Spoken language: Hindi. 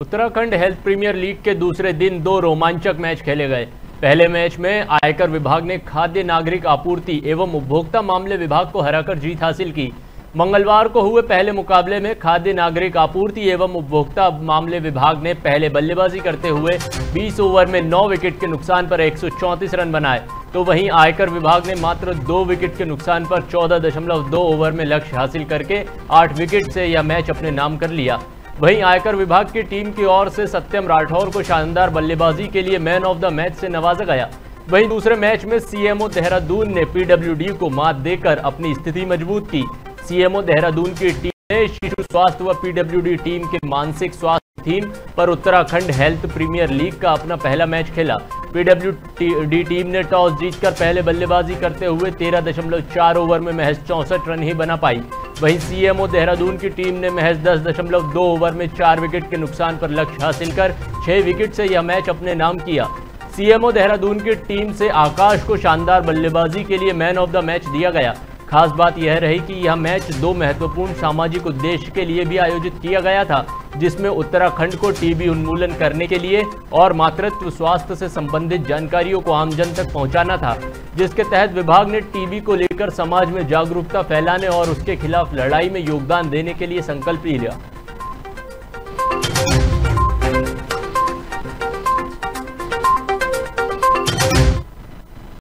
उत्तराखंड हेल्थ प्रीमियर लीग के दूसरे दिन दो रोमांचक मैच खेले गए। पहले मैच में आयकर विभाग ने खाद्य नागरिक आपूर्ति एवं उपभोक्ता मामले विभाग को हराकर जीत हासिल की। मंगलवार को हुए पहले मुकाबले में खाद्य नागरिक आपूर्ति एवं उपभोक्ता मामले विभाग ने पहले बल्लेबाजी करते हुए 20 ओवर में 9 विकेट के नुकसान पर 134 रन बनाए। तो वहीं आयकर विभाग ने मात्र दो विकेट के नुकसान पर 14.2 ओवर में लक्ष्य हासिल करके 8 विकेट से यह मैच अपने नाम कर लिया। वहीं आयकर विभाग की टीम की ओर से सत्यम राठौर को शानदार बल्लेबाजी के लिए मैन ऑफ़ द मैच से नवाजा गया। वहीं दूसरे मैच में सीएमओ देहरादून ने पीडब्ल्यूडी को मात देकर अपनी स्थिति मज़बूत की। सीएमओ देहरादून की टीम ने शिशु स्वास्थ्य व पीडब्ल्यूडी टीम के मानसिक स्वास्थ्य थीम पर उत्तराखंड हेल्थ प्रीमियर लीग का अपना पहला मैच खेला। पीडब्ल्यूडी टीम ने टॉस जीतकर पहले बल्लेबाजी करते हुए 13.4 ओवर में महज चौसठ रन ही बना पाई। वहीं सीएमओ देहरादून की टीम ने महज 10.2 ओवर में चार विकेट के नुकसान पर लक्ष्य हासिल कर छह विकेट से यह मैच अपने नाम किया। सीएमओ देहरादून की टीम से आकाश को शानदार बल्लेबाजी के लिए मैन ऑफ़ द मैच दिया गया। खास बात यह रही कि यह मैच दो महत्वपूर्ण सामाजिक उद्देश्य के लिए भी आयोजित किया गया था, जिसमें उत्तराखंड को टीबी उन्मूलन करने के लिए और मातृत्व स्वास्थ्य से संबंधित जानकारियों को आमजन तक पहुंचाना था। जिसके तहत विभाग ने टीबी को लेकर समाज में जागरूकता फैलाने और उसके खिलाफ लड़ाई में योगदान देने के लिए संकल्प लिया।